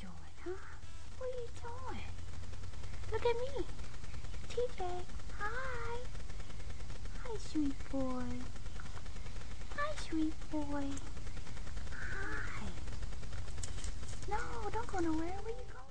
doing, huh? What are you doing? Look at me. TJ. Hi. Hi, sweet boy. Hi, sweet boy. Hi. No, don't go nowhere. Where you going?